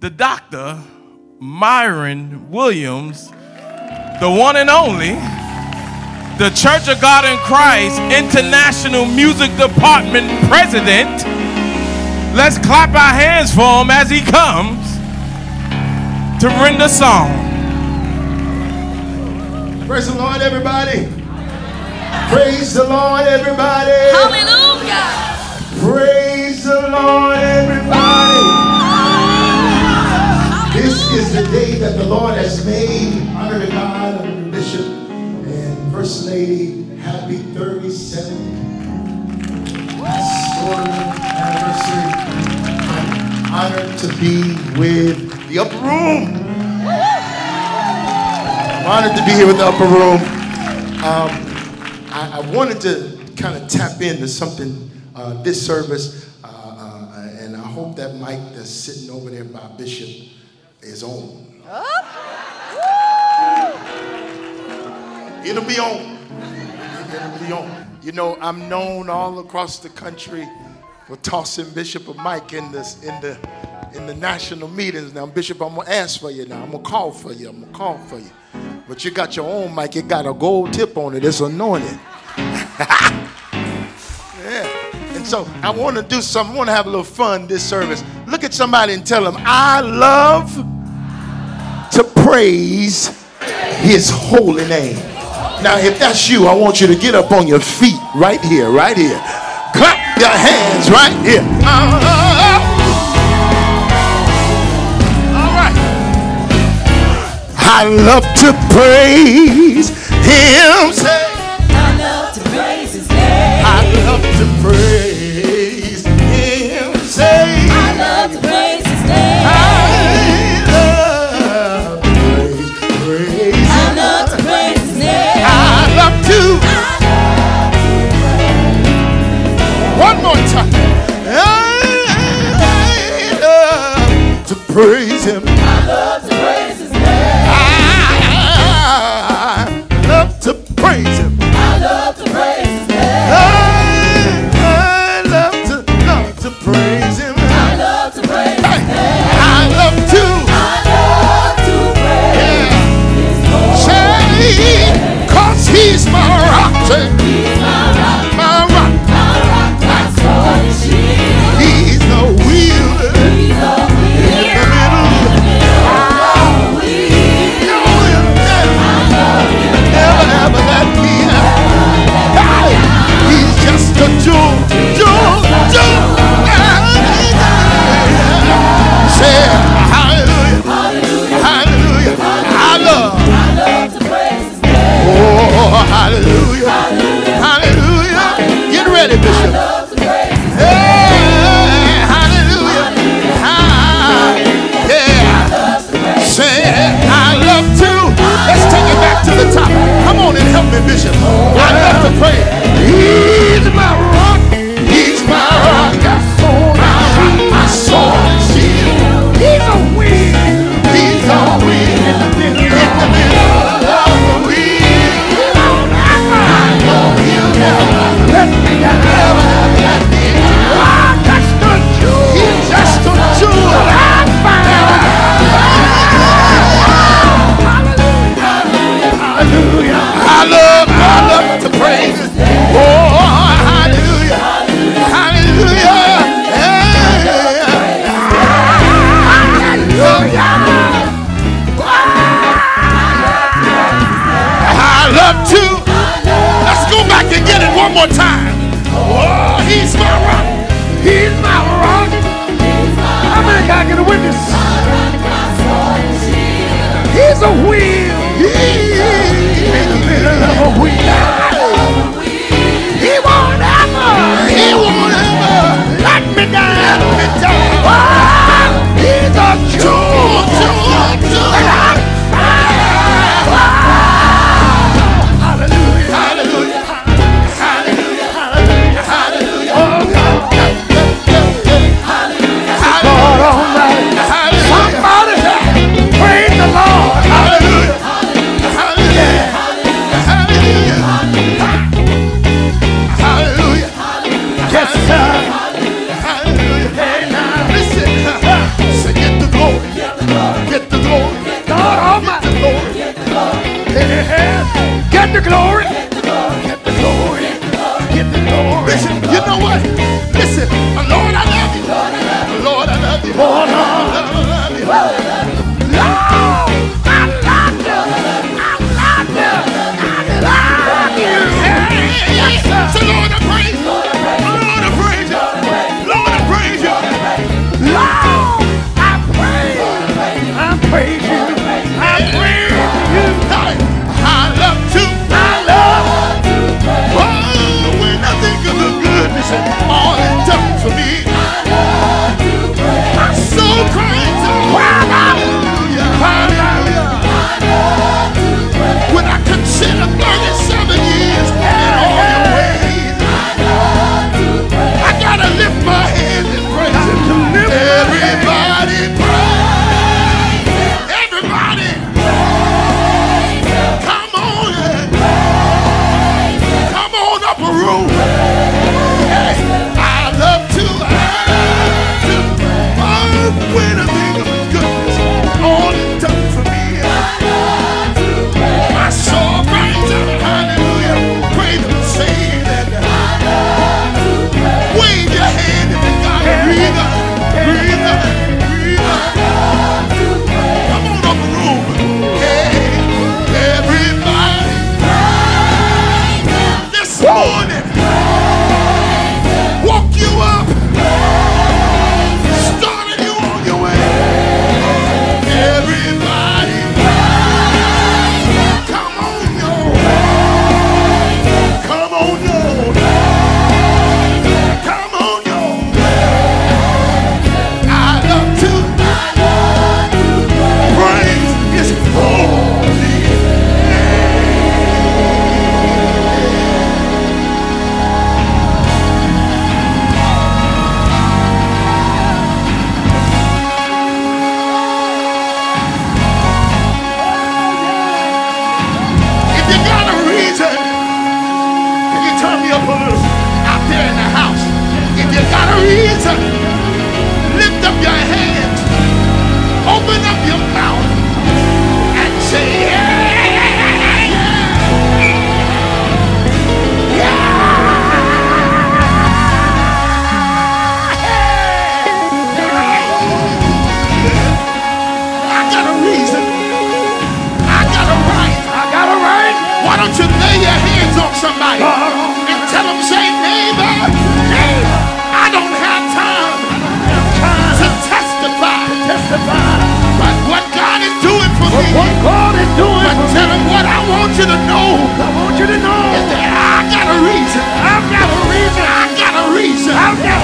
the doctor, Myron Williams, the one and only, the Church of God in Christ International Music Department President. Let's clap our hands for him as he comes to render song. Praise the Lord, everybody. Praise the Lord, everybody. Hallelujah. Praise the Lord, everybody. Is the day that the Lord has made. Honor to God, honor to Bishop and First Lady. Happy 37th pastoral anniversary. I'm honored to be with the upper room. I'm honored to be here with the upper room. Um, I, I wanted to kind of tap into something uh, this service, uh, uh, and I hope that mic that's sitting over there by Bishop is on. It'll be on. It'll be on. You know, I'm known all across the country for tossing Bishop a mic in this in the in the national meetings. Now, Bishop, I'm gonna ask for you now. I'm gonna call for you. I'm gonna call for you. But you got your own mic. It got a gold tip on it. It's anointed. yeah. And so I want to do something. I want to have a little fun this service. Look at somebody and tell them, I love to praise his holy name. Now, if that's you, I want you to get up on your feet right here, right here. Clap your hands right here. All right. I love to praise him. I love to praise his name. I love to praise praise him. On on somebody and tell them, say, neighbor, neighbor, I don't have time to testify. Testify. But what God is doing for me. What God is doing But tell them what I want you to know I want you to know is that I got a reason. I've got a reason. I got a reason I've got a reason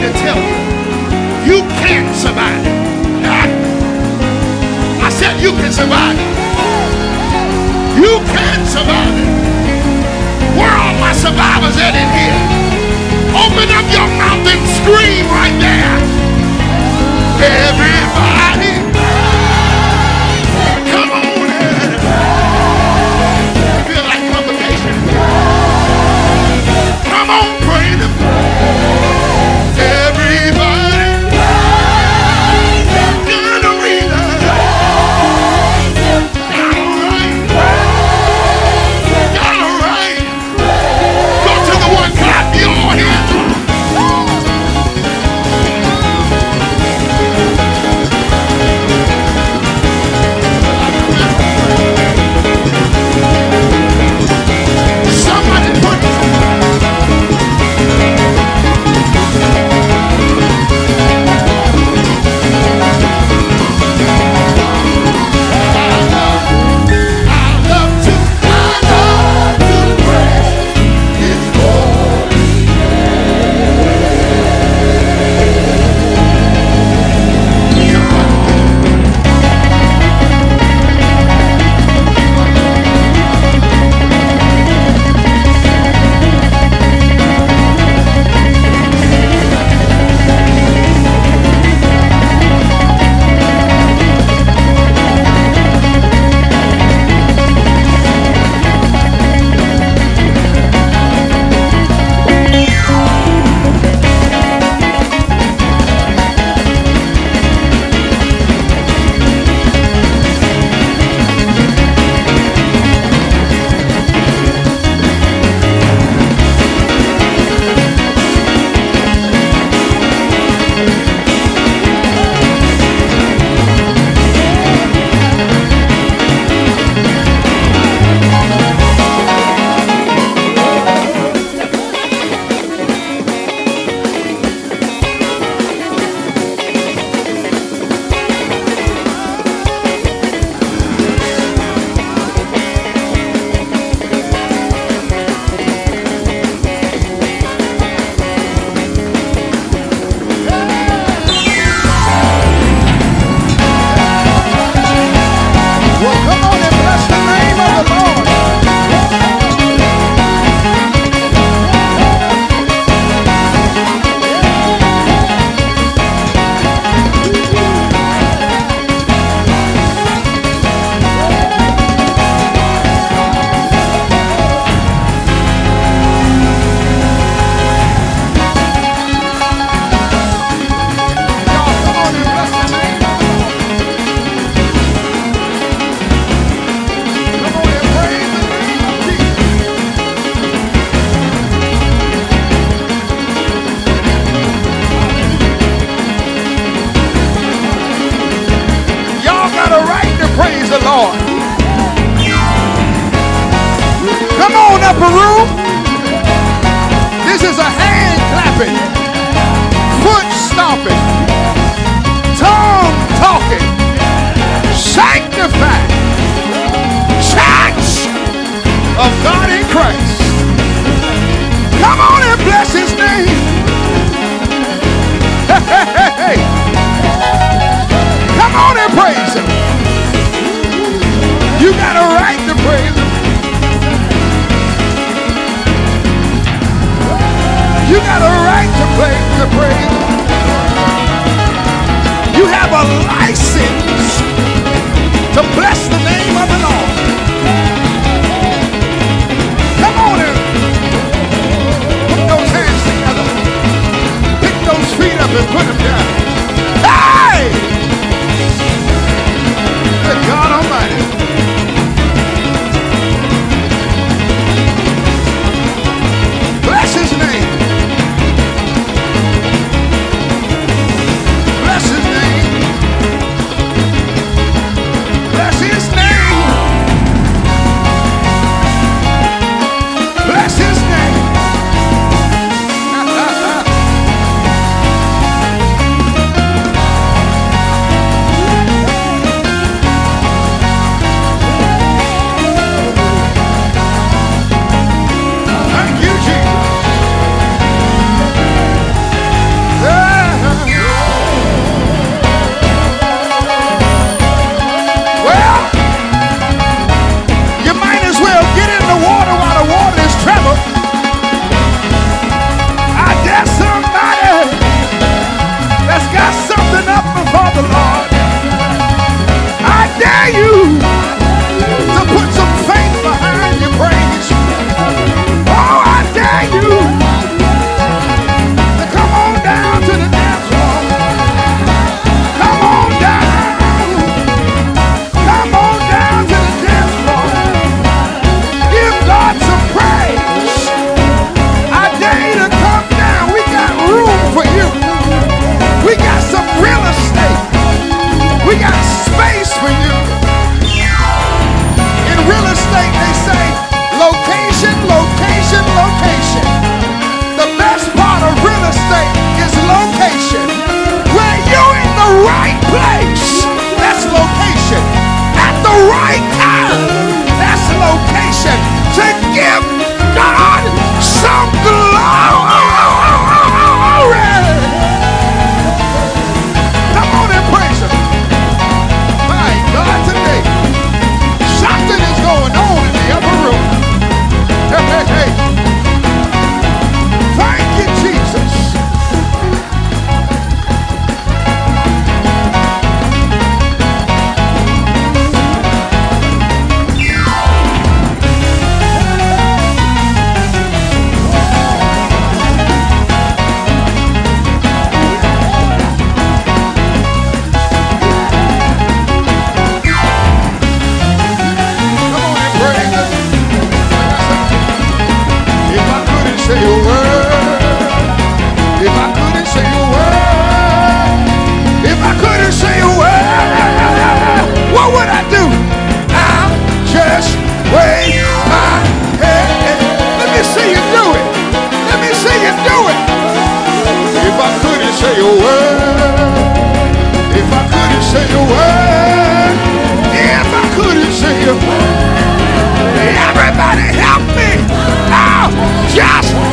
to tell you, you can survive it. I, I said you can survive it. You can survive it. Where are my survivors at in here? Open up your mouth and scream right there. Everybody. Lord. Come on, upper room. This is a hand clapping, foot stomping, tongue talking, sanctified church of God in Christ. Come on and bless his name. Hey, hey, hey, Come on and praise him. Your word, if I couldn't say your word, if I couldn't say your word, everybody help me! Oh, just